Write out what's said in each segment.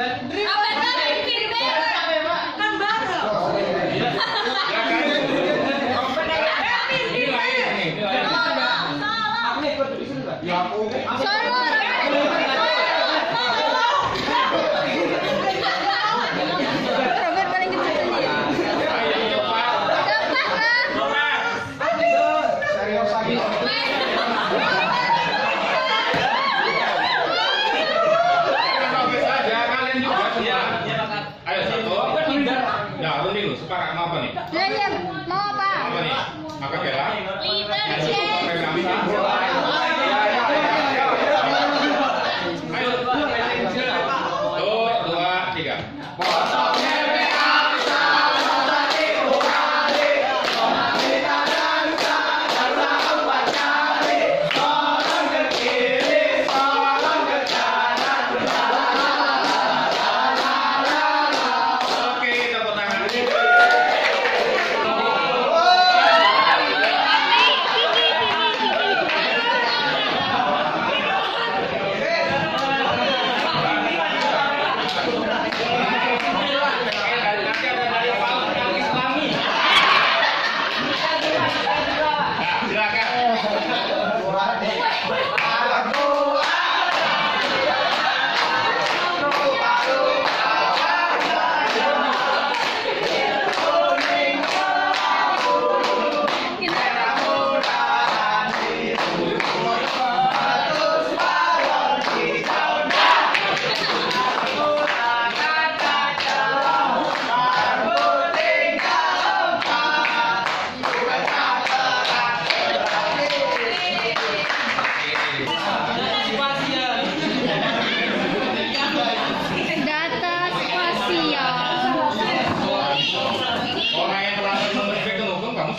Kan bareng. Ini Ya, ini dulu. Sekarang mau apa nih? Ya, ya. Mau apa? Apa nih? Akapela? Leadership. Ayo.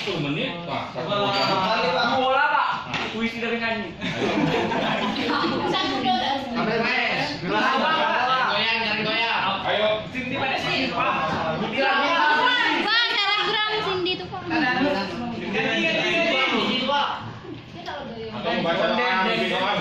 10 menit. Wah, satu jam. Bola pak, puisi dari nyanyi. Ambil mes. Goyang, nyari goyang. Ayo. Cinti pada sini pak. Pak, telegram Cindy tuh Pak. Atau membaca doa di doa boleh.